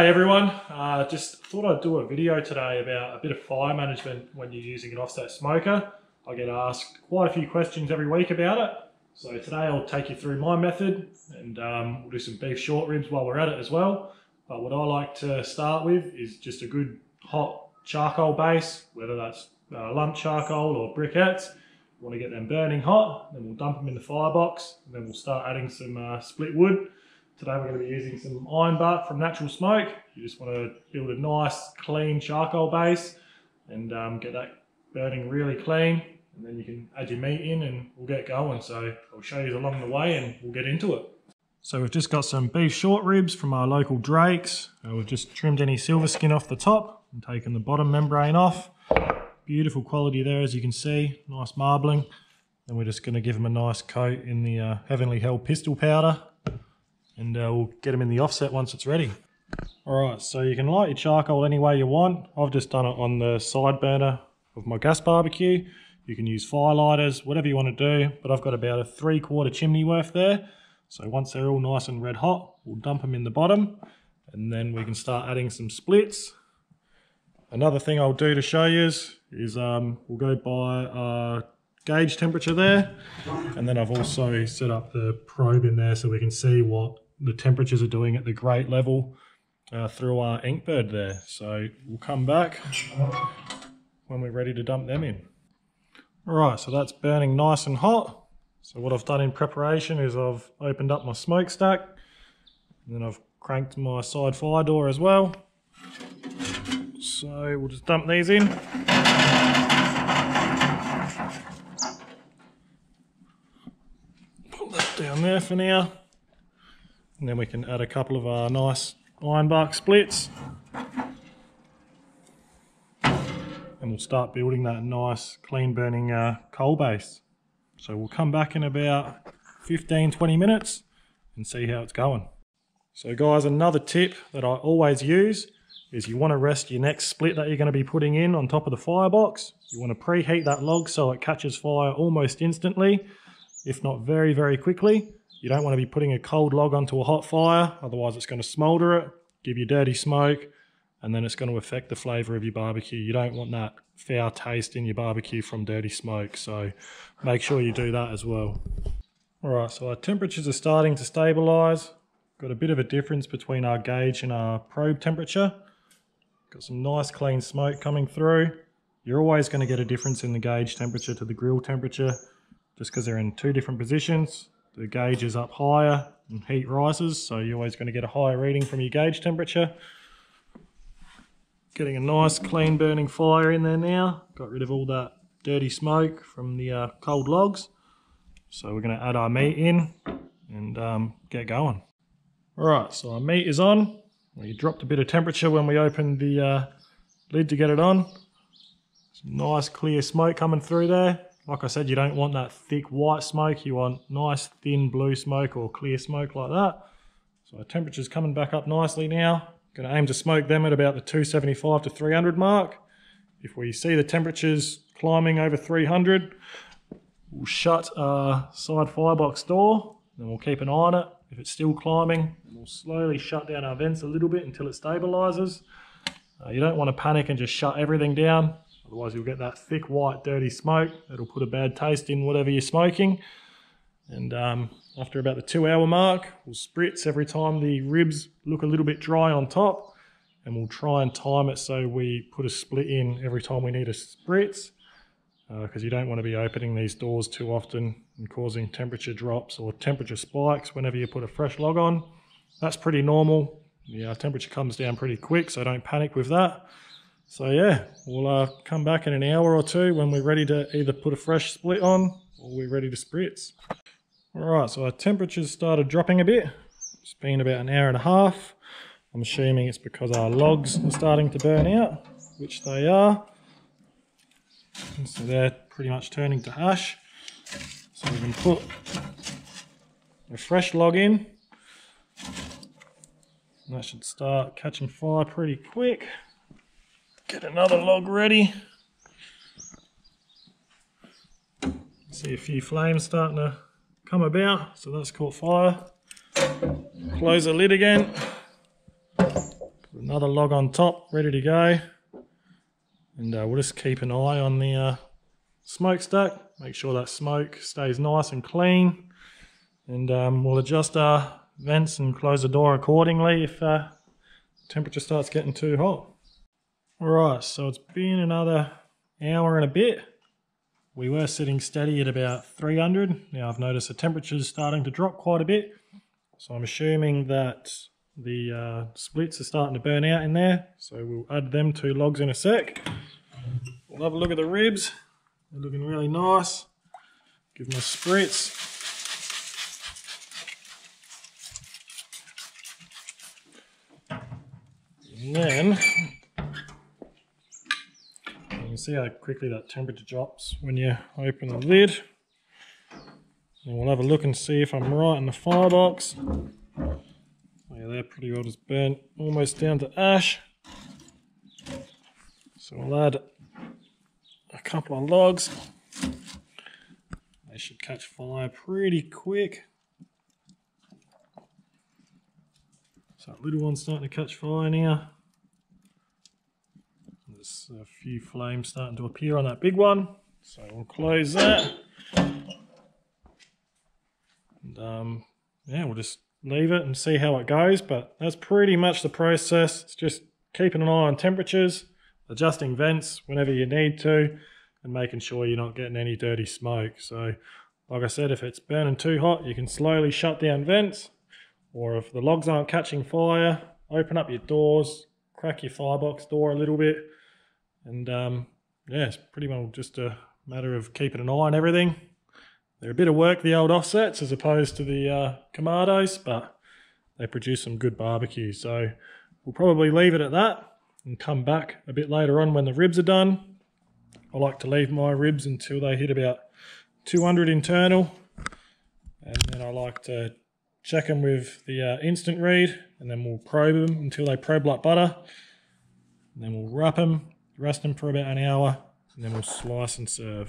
Hey everyone, uh, just thought I'd do a video today about a bit of fire management when you're using an offset smoker. I get asked quite a few questions every week about it. So today I'll take you through my method and um, we'll do some beef short ribs while we're at it as well. But what I like to start with is just a good hot charcoal base, whether that's uh, lump charcoal or briquettes. We want to get them burning hot, then we'll dump them in the firebox, and then we'll start adding some uh, split wood. Today we're going to be using some iron bark from Natural Smoke. You just want to build a nice clean charcoal base and um, get that burning really clean and then you can add your meat in and we'll get going. So I'll show you along the way and we'll get into it. So we've just got some beef short ribs from our local Drakes. Uh, we've just trimmed any silver skin off the top and taken the bottom membrane off. Beautiful quality there as you can see, nice marbling. Then we're just going to give them a nice coat in the uh, Heavenly Hell pistol powder and uh, we'll get them in the offset once it's ready. Alright, so you can light your charcoal any way you want. I've just done it on the side burner of my gas barbecue. You can use fire lighters, whatever you want to do, but I've got about a three quarter chimney worth there. So once they're all nice and red hot, we'll dump them in the bottom and then we can start adding some splits. Another thing I'll do to show you is, is um, we'll go by uh, gauge temperature there and then I've also set up the probe in there so we can see what the temperatures are doing at the grate level uh, through our Inkbird there. So we'll come back when we're ready to dump them in. All right, so that's burning nice and hot. So what I've done in preparation is I've opened up my smokestack and then I've cranked my side fire door as well. So we'll just dump these in. Put that down there for now. And then we can add a couple of our nice iron bark splits. And we'll start building that nice clean burning uh, coal base. So we'll come back in about 15, 20 minutes and see how it's going. So guys, another tip that I always use is you want to rest your next split that you're going to be putting in on top of the firebox. You want to preheat that log so it catches fire almost instantly, if not very, very quickly. You don't want to be putting a cold log onto a hot fire, otherwise it's going to smolder it, give you dirty smoke, and then it's going to affect the flavour of your barbecue. You don't want that foul taste in your barbecue from dirty smoke, so make sure you do that as well. Alright, so our temperatures are starting to stabilise. Got a bit of a difference between our gauge and our probe temperature. Got some nice clean smoke coming through. You're always going to get a difference in the gauge temperature to the grill temperature just because they're in two different positions the gauge is up higher and heat rises, so you're always going to get a higher reading from your gauge temperature. Getting a nice clean burning fire in there now. Got rid of all that dirty smoke from the uh, cold logs. So we're going to add our meat in and um, get going. Alright, so our meat is on. We dropped a bit of temperature when we opened the uh, lid to get it on. Some nice clear smoke coming through there. Like I said, you don't want that thick white smoke. You want nice thin blue smoke or clear smoke like that. So our temperature's coming back up nicely now. Going to aim to smoke them at about the 275 to 300 mark. If we see the temperatures climbing over 300, we'll shut our side firebox door. and we'll keep an eye on it. If it's still climbing, we'll slowly shut down our vents a little bit until it stabilizes. Uh, you don't want to panic and just shut everything down. Otherwise you'll get that thick white dirty smoke that'll put a bad taste in whatever you're smoking. And um, after about the two hour mark, we'll spritz every time the ribs look a little bit dry on top. And we'll try and time it so we put a split in every time we need a spritz. Because uh, you don't want to be opening these doors too often and causing temperature drops or temperature spikes whenever you put a fresh log on. That's pretty normal. Yeah, temperature comes down pretty quick, so don't panic with that. So yeah, we'll uh, come back in an hour or two when we're ready to either put a fresh split on or we're ready to spritz. Alright, so our temperatures started dropping a bit. It's been about an hour and a half. I'm assuming it's because our logs are starting to burn out, which they are. And so they're pretty much turning to ash. So we can put a fresh log in. And that should start catching fire pretty quick. Get another log ready. See a few flames starting to come about, so that's caught fire. Close the lid again. Put Another log on top, ready to go. And uh, we'll just keep an eye on the uh, smokestack, make sure that smoke stays nice and clean. And um, we'll adjust our vents and close the door accordingly if uh, temperature starts getting too hot. Alright, so it's been another hour and a bit. We were sitting steady at about 300. Now I've noticed the temperature is starting to drop quite a bit. So I'm assuming that the uh, splits are starting to burn out in there. So we'll add them two logs in a sec. We'll have a look at the ribs. They're looking really nice. Give them a spritz. And then see how quickly that temperature drops when you open the lid. And we'll have a look and see if I'm right in the firebox. Oh yeah, they're pretty well just burnt almost down to ash. So we'll add a couple of logs. They should catch fire pretty quick. So that little one's starting to catch fire now. There's a few flames starting to appear on that big one. So we'll close that. And um, yeah, we'll just leave it and see how it goes. But that's pretty much the process. It's just keeping an eye on temperatures, adjusting vents whenever you need to, and making sure you're not getting any dirty smoke. So like I said, if it's burning too hot, you can slowly shut down vents. Or if the logs aren't catching fire, open up your doors, crack your firebox door a little bit, and um, yeah, it's pretty well just a matter of keeping an eye on everything. They're a bit of work, the old offsets, as opposed to the uh, but they produce some good barbecue. So we'll probably leave it at that and come back a bit later on when the ribs are done. I like to leave my ribs until they hit about 200 internal. And then I like to check them with the uh, instant read and then we'll probe them until they probe like butter. And then we'll wrap them rest them for about an hour, and then we'll slice and serve.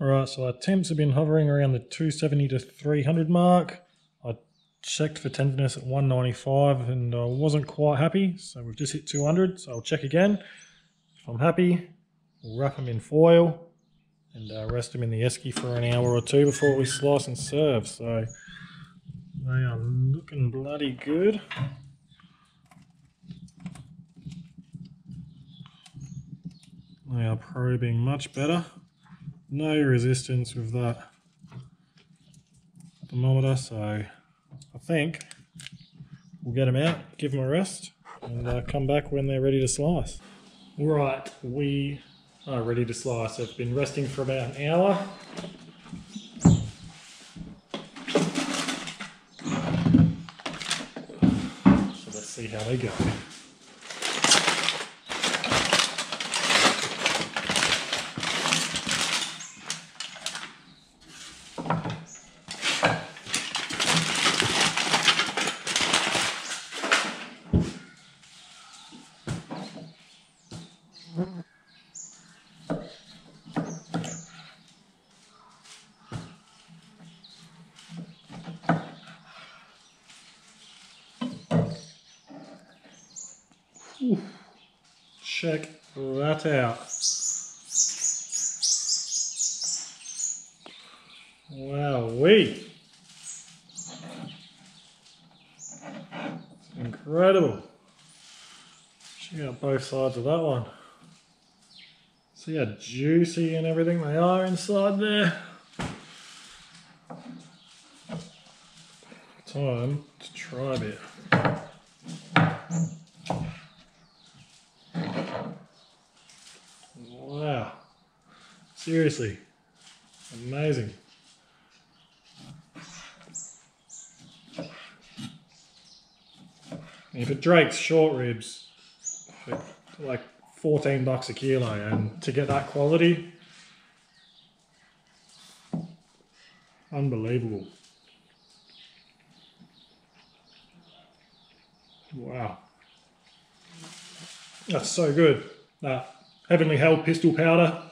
Alright, so our temps have been hovering around the 270 to 300 mark. I checked for tenderness at 195 and I wasn't quite happy, so we've just hit 200, so I'll check again. If I'm happy, we'll wrap them in foil and uh, rest them in the esky for an hour or two before we slice and serve. So they are looking bloody good. They are probing much better. No resistance with that thermometer, so I think we'll get them out, give them a rest, and uh, come back when they're ready to slice. Right, we are ready to slice. They've been resting for about an hour. So let's see how they go. Check that out. Wow, we incredible. Check out both sides of that one. See how juicy and everything they are inside there. Time to try a bit. Wow. Seriously. Amazing. If it Drake's short ribs, like 14 bucks a kilo, and to get that quality, unbelievable. Wow. That's so good. That Heavenly Hell pistol powder.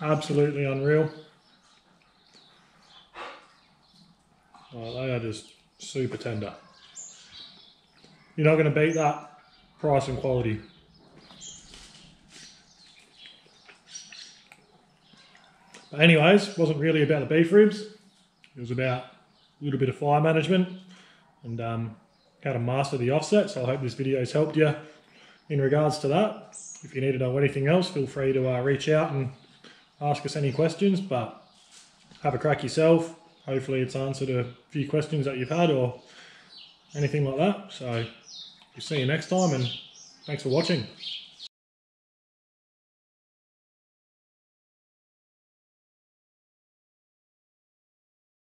Absolutely unreal. Oh, they are just super tender. You're not going to beat that price and quality. But anyways, wasn't really about the beef ribs. It was about a little bit of fire management and um, how to master the offset. So I hope this video has helped you in regards to that. If you need to know anything else, feel free to uh, reach out and ask us any questions. But have a crack yourself. Hopefully it's answered a few questions that you've had or anything like that. So we'll see you next time and thanks for watching.